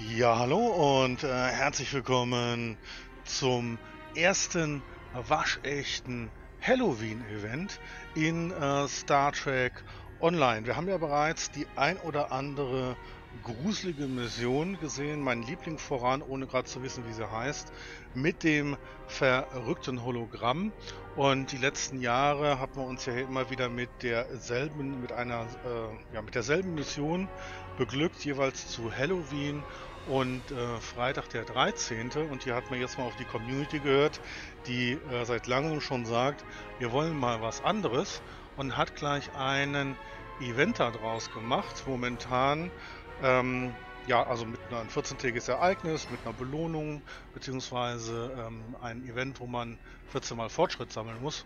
Ja, hallo und äh, herzlich willkommen zum ersten waschechten Halloween-Event in äh, Star Trek Online. Wir haben ja bereits die ein oder andere gruselige Mission gesehen, mein Liebling voran, ohne gerade zu wissen, wie sie heißt, mit dem verrückten Hologramm. Und die letzten Jahre haben wir uns ja immer wieder mit derselben, mit einer, äh, ja, mit derselben Mission beglückt, jeweils zu Halloween und äh, Freitag der 13. Und hier hat man jetzt mal auf die Community gehört, die äh, seit langem schon sagt, wir wollen mal was anderes und hat gleich einen Event daraus gemacht. Momentan, ähm, ja, also mit einem 14-tägiges Ereignis, mit einer Belohnung, beziehungsweise ähm, ein Event, wo man 14 Mal Fortschritt sammeln muss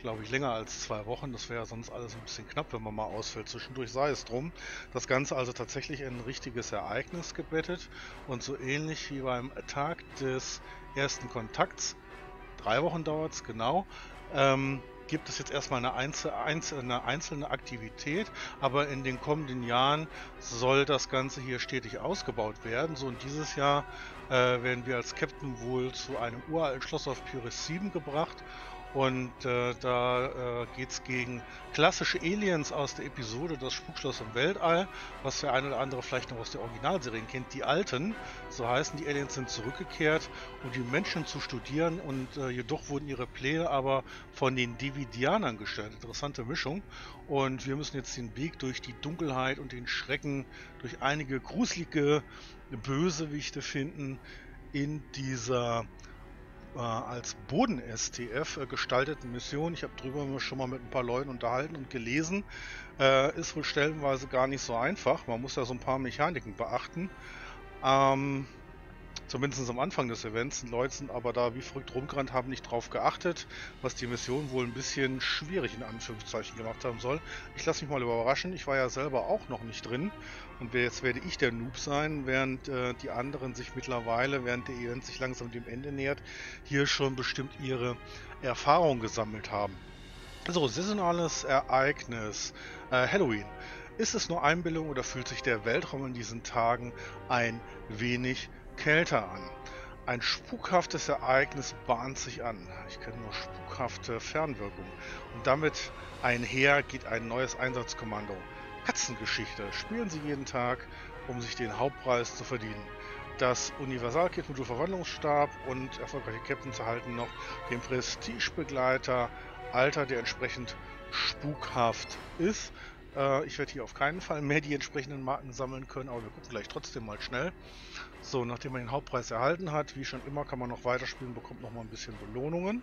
glaube ich, länger als zwei Wochen. Das wäre ja sonst alles ein bisschen knapp, wenn man mal ausfällt. Zwischendurch sei es drum. Das Ganze also tatsächlich in ein richtiges Ereignis gebettet und so ähnlich wie beim Tag des ersten Kontakts, drei Wochen dauert es genau, ähm, gibt es jetzt erstmal eine, einzel einzelne, einzelne Aktivität, aber in den kommenden Jahren soll das Ganze hier stetig ausgebaut werden. So und dieses Jahr äh, werden wir als Captain wohl zu einem uralten Schloss auf Pyris 7 gebracht und äh, da äh, geht es gegen klassische Aliens aus der Episode Das Spukschloss im Weltall, was der eine oder andere vielleicht noch aus der Originalserie kennt. Die Alten, so heißen die Aliens, sind zurückgekehrt, um die Menschen zu studieren und äh, jedoch wurden ihre Pläne aber von den Dividianern gestellt. Interessante Mischung. Und wir müssen jetzt den Weg durch die Dunkelheit und den Schrecken, durch einige gruselige Bösewichte finden in dieser äh, als Boden-STF äh, gestalteten Mission. Ich habe drüber schon mal mit ein paar Leuten unterhalten und gelesen. Äh, ist wohl stellenweise gar nicht so einfach. Man muss da so ein paar Mechaniken beachten. Ähm, Zumindest am Anfang des Events. Die Leute sind aber da wie verrückt rumgerannt, haben nicht drauf geachtet, was die Mission wohl ein bisschen schwierig in Anführungszeichen gemacht haben soll. Ich lasse mich mal überraschen. Ich war ja selber auch noch nicht drin. Und jetzt werde ich der Noob sein, während äh, die anderen sich mittlerweile, während der Event sich langsam dem Ende nähert, hier schon bestimmt ihre Erfahrung gesammelt haben. So, saisonales Ereignis. Äh, Halloween. Ist es nur Einbildung oder fühlt sich der Weltraum in diesen Tagen ein wenig kälter an. Ein spukhaftes Ereignis bahnt sich an. Ich kenne nur spukhafte Fernwirkung. Und damit einher geht ein neues Einsatzkommando. Katzengeschichte spielen Sie jeden Tag, um sich den Hauptpreis zu verdienen. Das Universalkit Modul Verwandlungsstab und erfolgreiche Captains erhalten noch den Prestigebegleiter Alter, der entsprechend spukhaft ist. Äh, ich werde hier auf keinen Fall mehr die entsprechenden Marken sammeln können, aber wir gucken gleich trotzdem mal schnell. So, nachdem man den Hauptpreis erhalten hat, wie schon immer, kann man noch weiterspielen, bekommt noch mal ein bisschen Belohnungen.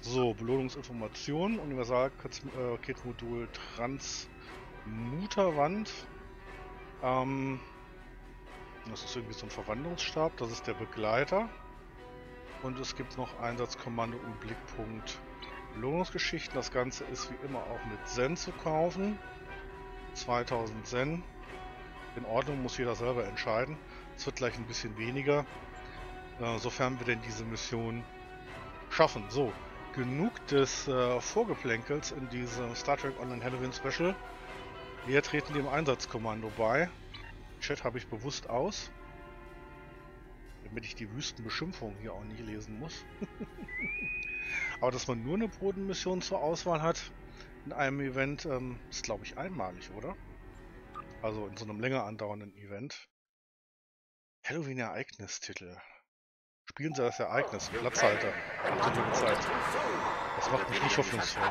So, Belohnungsinformationen, Universal-Kit-Modul Transmuterwand. Ähm, das ist irgendwie so ein Verwandlungsstab, das ist der Begleiter. Und es gibt noch Einsatzkommando und Blickpunkt Belohnungsgeschichten. Das Ganze ist wie immer auch mit Zen zu kaufen. 2000 Zen. In Ordnung, muss jeder selber entscheiden. Es wird gleich ein bisschen weniger, äh, sofern wir denn diese Mission schaffen. So, genug des äh, Vorgeplänkels in diesem Star Trek Online Halloween Special. Wir treten dem Einsatzkommando bei. Chat habe ich bewusst aus, damit ich die Wüstenbeschimpfungen hier auch nicht lesen muss. Aber dass man nur eine Bodenmission zur Auswahl hat in einem Event, ähm, ist glaube ich einmalig, oder? Also in so einem länger andauernden Event. Halloween-Ereignistitel. Spielen Sie das Ereignis, Platzhalter, Zeit. Das macht mich nicht hoffnungsvoll.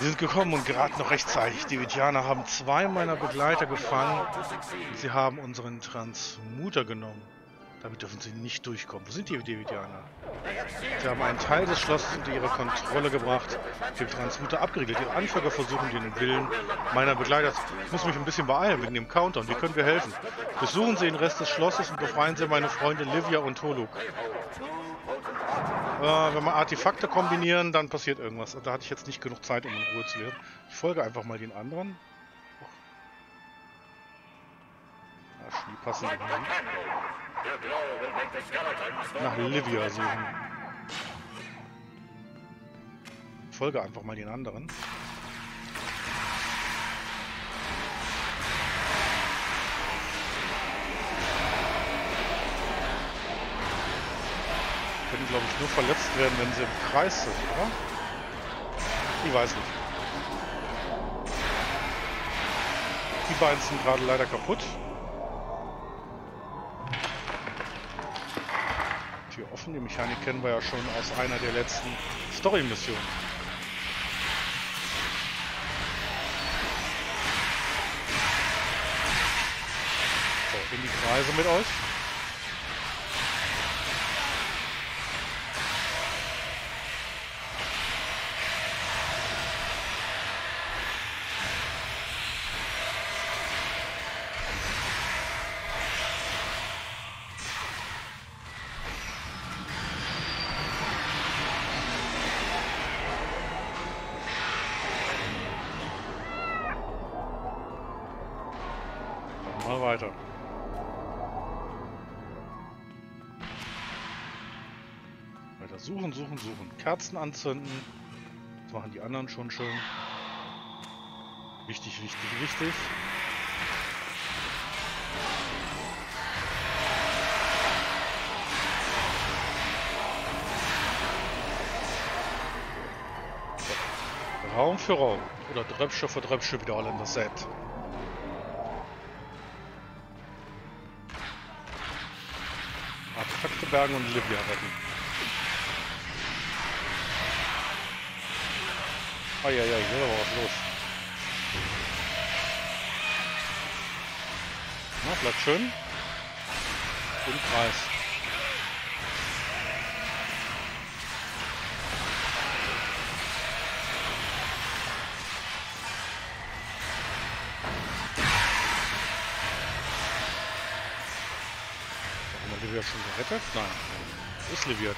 Sie sind gekommen und gerade noch rechtzeitig. Die Vidianer haben zwei meiner Begleiter gefangen und sie haben unseren Transmuter genommen. Damit dürfen sie nicht durchkommen. Wo sind die Devidianer? Sie haben einen Teil des Schlosses unter ihre Kontrolle gebracht, den Transmuter abgeriegelt. Ihre Anführer versuchen den Willen meiner Begleiter. Ich muss mich ein bisschen beeilen wegen dem Countdown. Wie können wir helfen? Besuchen Sie den Rest des Schlosses und befreien Sie meine Freunde Livia und Toluk. Äh, wenn wir Artefakte kombinieren, dann passiert irgendwas. Da hatte ich jetzt nicht genug Zeit, um in Ruhe zu lernen. Ich folge einfach mal den anderen. Passen die Musik? Nach Livia suchen. Ich folge einfach mal den anderen. Können, glaube ich, nur verletzt werden, wenn sie im Kreis sind, oder? Ich weiß nicht. Die beiden sind gerade leider kaputt. Tür offen. Die Mechanik kennen wir ja schon aus einer der letzten Story-Missionen. So, in die Kreise mit euch. Weiter. Weiter suchen, suchen, suchen. Kerzen anzünden. Das machen die anderen schon schön. Wichtig, wichtig, wichtig. Raum für Raum. Oder Dröpsche für Dröpsche wieder all in das Artefakte bergen und Livia retten. Eieiei, hier ist aber was los. Na, bleibt schön. Im Kreis. Gerettet? Nein. Ist Livia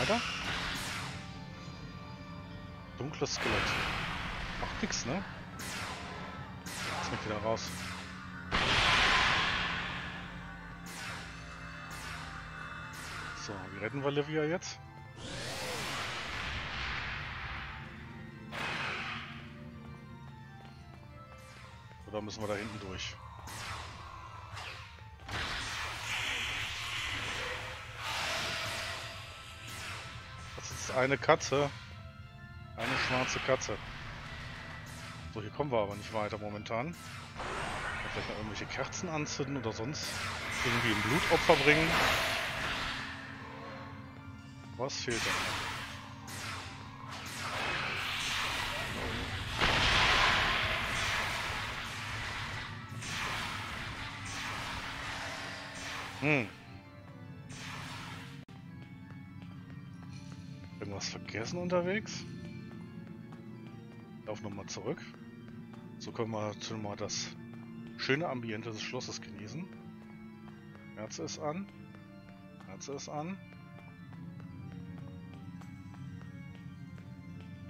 weiter? Dunkles Skelett. Macht nix, ne? Jetzt mich wieder raus. So, wie retten wir Livia jetzt? Oder müssen wir da hinten durch? Eine Katze. Eine schwarze Katze. So, hier kommen wir aber nicht weiter momentan. Vielleicht noch irgendwelche Kerzen anzünden oder sonst irgendwie ein Blutopfer bringen. Was fehlt denn? Hm. Irgendwas vergessen unterwegs? Lauf nochmal zurück. So können wir schon mal das schöne Ambiente des Schlosses genießen. Herze ist an. Herze ist an.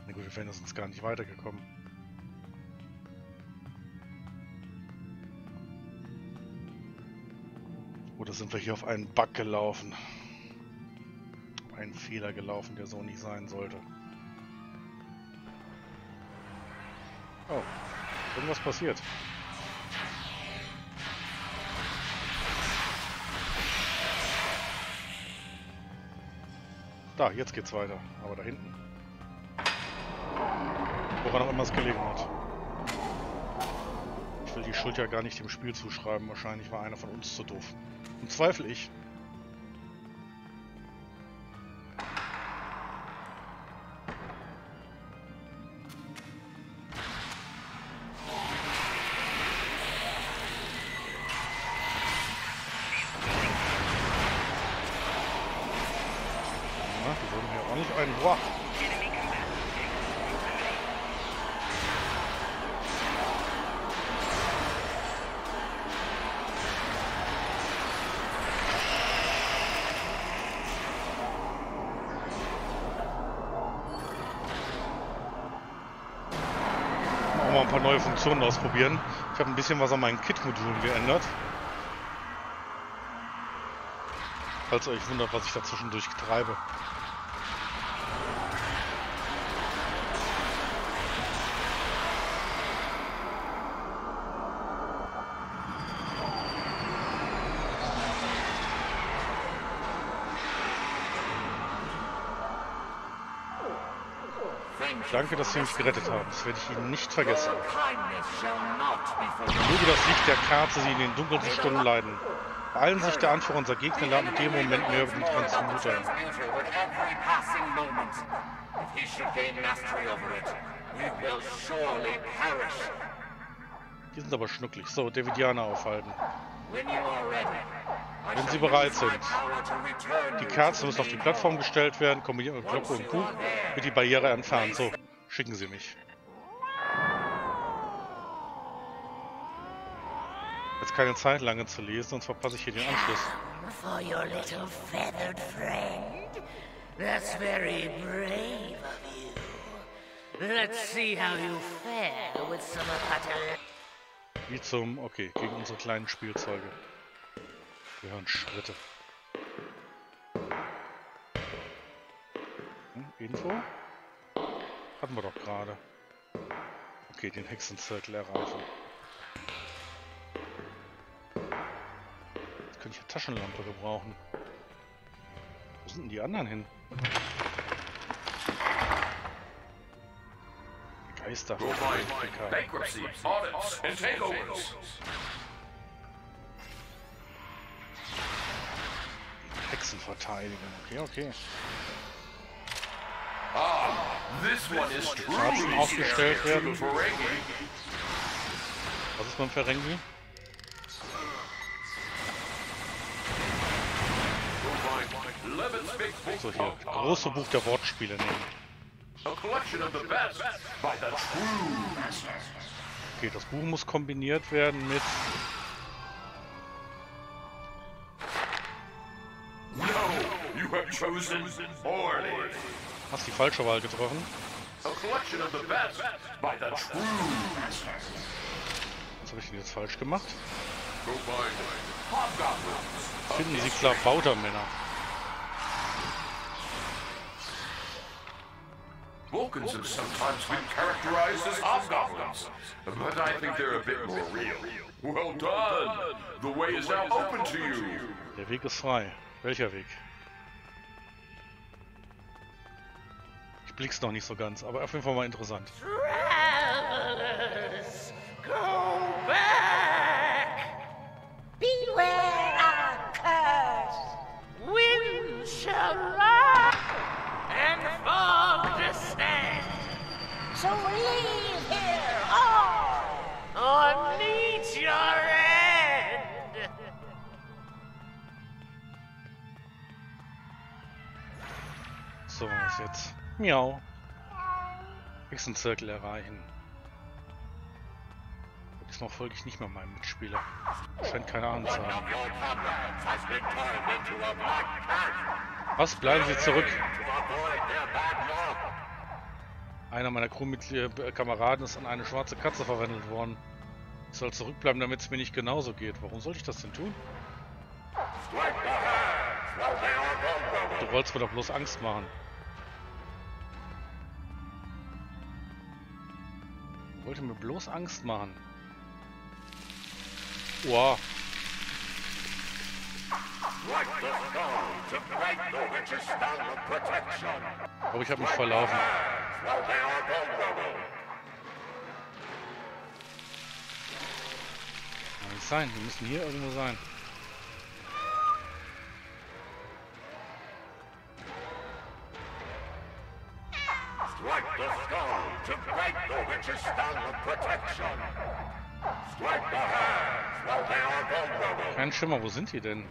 Na gut, wir wären sonst gar nicht weitergekommen. Oder sind wir hier auf einen Bug gelaufen? Ein Fehler gelaufen, der so nicht sein sollte. Oh, irgendwas passiert. Da, jetzt geht's weiter. Aber da hinten. Woran auch immer es gelegen hat. Ich will die Schuld ja gar nicht dem Spiel zuschreiben. Wahrscheinlich war einer von uns zu doof. Im Zweifel ich. ein Boah. Ein paar neue Funktionen ausprobieren. Ich habe ein bisschen was an meinen Kit-Modulen geändert. Falls euch wundert, was ich dazwischendurch treibe. Danke, dass Sie mich gerettet haben. Das werde ich Ihnen nicht vergessen. Möge das Licht der Kerze Sie in den dunkelsten Stunden leiden. Beeilen sich der Anführer unserer Gegner lernt in dem Moment mehr über den Transmuter. Die sind aber schnucklig. So, Davidianer aufhalten. Wenn Sie bereit sind. Die Kerzen müssen auf die Plattform gestellt werden, kombiniert mit Glocke und Buch, wird die Barriere entfernt. So, schicken Sie mich. Jetzt keine Zeit lange zu lesen, sonst verpasse ich hier den Anschluss. For your little feathered friend. That's very brave of you. Let's see how you fare with some of Wie zum, okay, gegen unsere kleinen Spielzeuge. Wir hören Schritte. Hm, Info? Hatten wir doch gerade. Okay, den Hexenzirkel erreichen. Jetzt könnte ich eine Taschenlampe gebrauchen. Wo sind denn die anderen hin? Geister. Bankruptcy, audits and takeovers. verteidigen. Okay, okay. Karten aufgestellt werden. Was ist beim Ferengi? So hier, große Buch der Wortspiele nehmen. Okay, das Buch muss kombiniert werden mit Hast die falsche Wahl getroffen? Was habe ich denn jetzt falsch gemacht? Finden Sie klar Bautermänner. Have sometimes been characterized as hobgoblins, but I think they're a bit more real. Well done! The way is now open to you! Der Weg ist frei. Welcher Weg? Blick's noch nicht so ganz, aber auf jeden Fall mal interessant. So, was jetzt? Miau. Hexenzirkel erreichen. Diesmal folge ich nicht mehr meinem Mitspieler. Scheint keine Ahnung zu haben. Was? Bleiben Sie zurück. Einer meiner Crewkameraden ist an eine schwarze Katze verwandelt worden. Ich soll zurückbleiben, damit es mir nicht genauso geht. Warum soll ich das denn tun? Du wolltest mir doch bloß Angst machen. Wollte mir bloß Angst machen. Wow. Aber ich habe mich verlaufen. Kann nicht sein, wir müssen hier irgendwo sein. Kein Schimmer, wo sind die denn?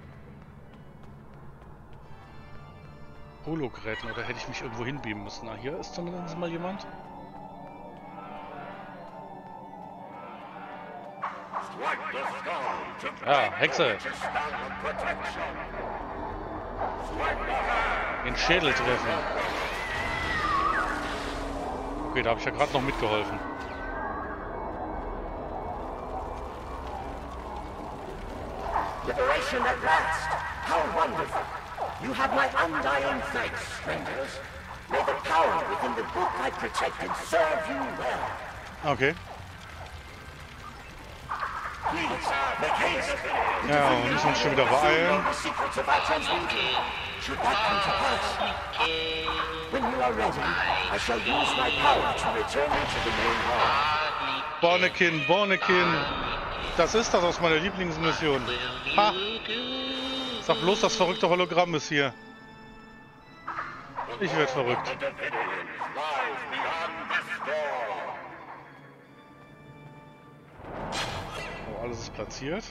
Hologeräten, oder hätte ich mich irgendwo hinbeamen müssen? Na, hier ist zumindest mal jemand. Ah, Hexe. Den Schädel treffen. Okay, da habe ich ja gerade noch mitgeholfen. Liberation at last! How wonderful! You have my undying thanks, strangers. May the power within the book I protected serve you well. Okay. Ja, und ich uns schon wieder beeilen. That come to pass, when you are ready, I shall use my power to return you to the main hall. Bornekin, Bornekin. Das ist das aus meiner Lieblingsmission. Ha! Sag bloß, das verrückte Hologramm ist hier. Ich werd verrückt. Oh, alles ist platziert.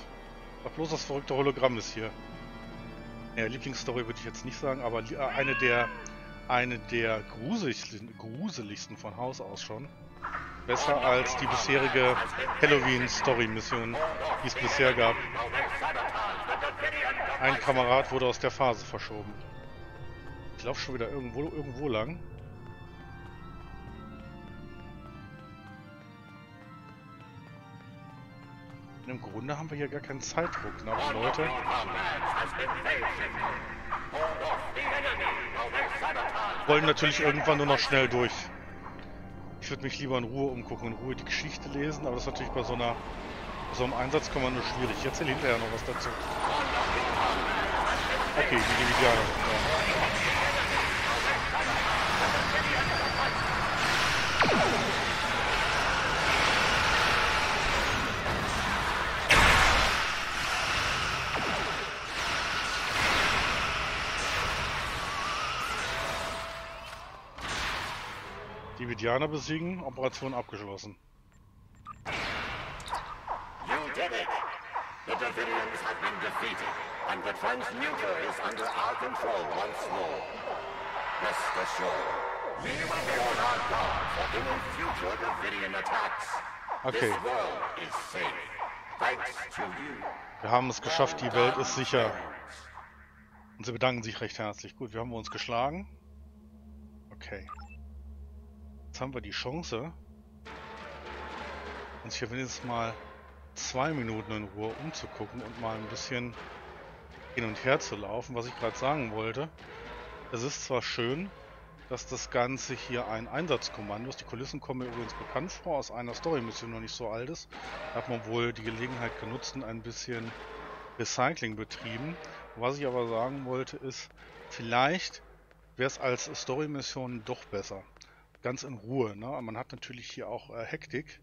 Sag bloß, das verrückte Hologramm ist hier. Ja, Lieblingsstory würde ich jetzt nicht sagen, aber äh, eine der eine der gruseligsten, gruseligsten von Haus aus schon. Besser als die bisherige Halloween-Story-Mission, die es bisher gab. Ein Kamerad wurde aus der Phase verschoben. Ich laufe schon wieder irgendwo, irgendwo lang. Und Im Grunde haben wir hier gar keinen Zeitdruck, ne, Leute. Wollen natürlich irgendwann nur noch schnell durch. Ich würde mich lieber in Ruhe umgucken, in Ruhe die Geschichte lesen, aber das ist natürlich bei so einer bei so einem Einsatzkommando schwierig. Ich erzähle hinterher noch was dazu. Okay, die Dividianer sind da. Dividianer besiegen, Operation abgeschlossen. You did it! The Davidians have been defeated, and the Transmuter is under our control once more. Rest assured, we will be on our guard for any future Davidian attacks. Okay, This world is safe, thanks to you. wir haben es geschafft, die Welt ist sicher. Und sie bedanken sich recht herzlich. Gut, wir haben uns geschlagen. Okay. Jetzt haben wir die Chance, uns hier wenigstens mal zwei Minuten in Ruhe umzugucken und mal ein bisschen hin und her zu laufen, was ich gerade sagen wollte. Es ist zwar schön, dass das Ganze hier ein Einsatzkommando ist. Die Kulissen kommen mir übrigens bekannt vor aus einer Story-Mission, noch nicht so altes. Da hat man wohl die Gelegenheit genutzt und ein bisschen Recycling betrieben. Was ich aber sagen wollte ist, vielleicht wäre es als Story-Mission doch besser. Ganz in Ruhe. Ne? Man hat natürlich hier auch äh, Hektik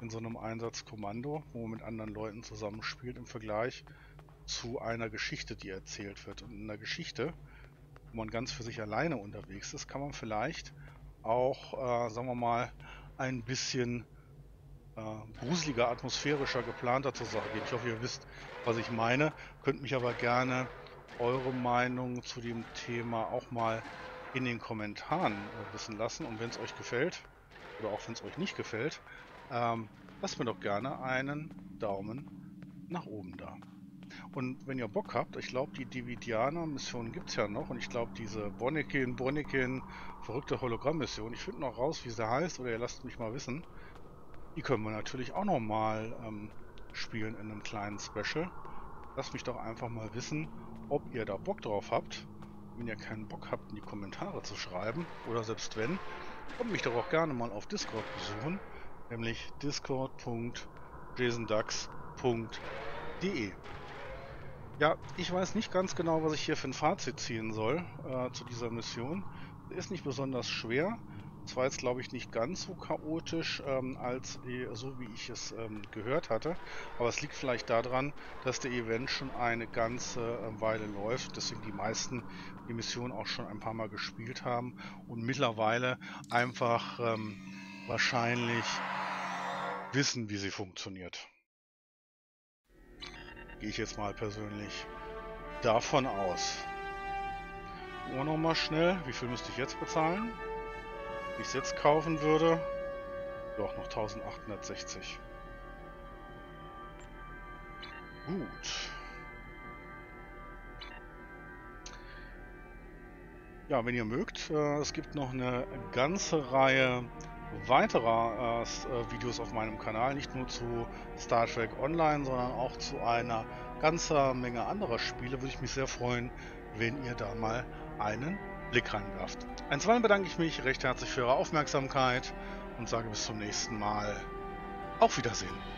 in so einem Einsatzkommando, wo man mit anderen Leuten zusammenspielt im Vergleich zu einer Geschichte, die erzählt wird. Und in der Geschichte, wo man ganz für sich alleine unterwegs ist, kann man vielleicht auch, äh, sagen wir mal, ein bisschen äh, gruseliger, atmosphärischer, geplanter zur Sache gehen. Ich hoffe, ihr wisst, was ich meine. Könnt mich aber gerne eure Meinung zu dem Thema auch mal in den Kommentaren wissen lassen. Und wenn es euch gefällt, oder auch wenn es euch nicht gefällt, ähm, lasst mir doch gerne einen Daumen nach oben da. Und wenn ihr Bock habt, ich glaube, die Dividianer-Mission gibt es ja noch. Und ich glaube, diese Bonnekin, Bonnekin, verrückte Hologramm-Mission, ich finde noch raus, wie sie heißt, oder ihr lasst mich mal wissen. Die können wir natürlich auch nochmal ähm, spielen in einem kleinen Special. Lasst mich doch einfach mal wissen, ob ihr da Bock drauf habt. Wenn ihr keinen Bock habt, in die Kommentare zu schreiben, oder selbst wenn, kommt mich doch auch gerne mal auf Discord besuchen, nämlich discord.jasondax.de. Ja, ich weiß nicht ganz genau, was ich hier für ein Fazit ziehen soll äh, zu dieser Mission. Ist nicht besonders schwer. Zwar jetzt glaube ich nicht ganz so chaotisch, ähm, als eh, so wie ich es ähm, gehört hatte, aber es liegt vielleicht daran, dass der Event schon eine ganze äh, Weile läuft, deswegen die meisten die Mission auch schon ein paar Mal gespielt haben und mittlerweile einfach ähm, wahrscheinlich wissen, wie sie funktioniert. Gehe ich jetzt mal persönlich davon aus. Nur noch mal schnell, wie viel müsste ich jetzt bezahlen? Ich es jetzt kaufen würde, doch noch 1860. Gut. Ja, wenn ihr mögt, äh, es gibt noch eine ganze Reihe weiterer äh, äh, Videos auf meinem Kanal, nicht nur zu Star Trek Online, sondern auch zu einer ganzer Menge anderer Spiele würde ich mich sehr freuen, wenn ihr da mal einen Blick reinwerft. Einstweilen bedanke ich mich recht herzlich für eure Aufmerksamkeit und sage bis zum nächsten Mal. Auf Wiedersehen.